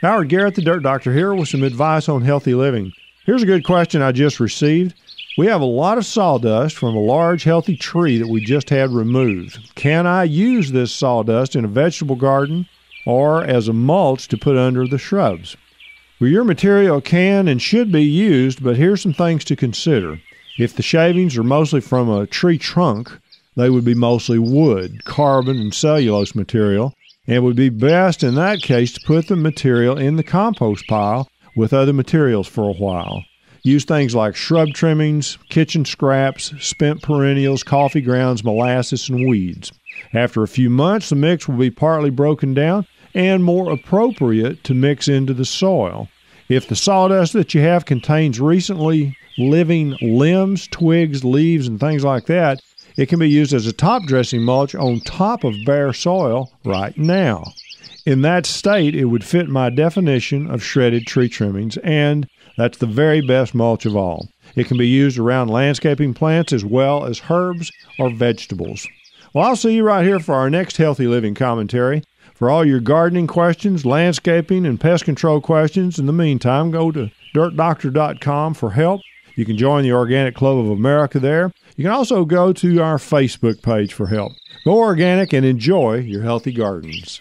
Howard Garrett, the Dirt Doctor, here with some advice on healthy living. Here's a good question I just received. We have a lot of sawdust from a large, healthy tree that we just had removed. Can I use this sawdust in a vegetable garden or as a mulch to put under the shrubs? Well, your material can and should be used, but here's some things to consider. If the shavings are mostly from a tree trunk, they would be mostly wood, carbon, and cellulose material, it would be best in that case to put the material in the compost pile with other materials for a while. Use things like shrub trimmings, kitchen scraps, spent perennials, coffee grounds, molasses, and weeds. After a few months, the mix will be partly broken down and more appropriate to mix into the soil. If the sawdust that you have contains recently living limbs, twigs, leaves, and things like that, it can be used as a top dressing mulch on top of bare soil right now. In that state, it would fit my definition of shredded tree trimmings, and that's the very best mulch of all. It can be used around landscaping plants as well as herbs or vegetables. Well, I'll see you right here for our next healthy living commentary. For all your gardening questions, landscaping, and pest control questions, in the meantime, go to dirtdoctor.com for help. You can join the Organic Club of America there. You can also go to our Facebook page for help. Go organic and enjoy your healthy gardens.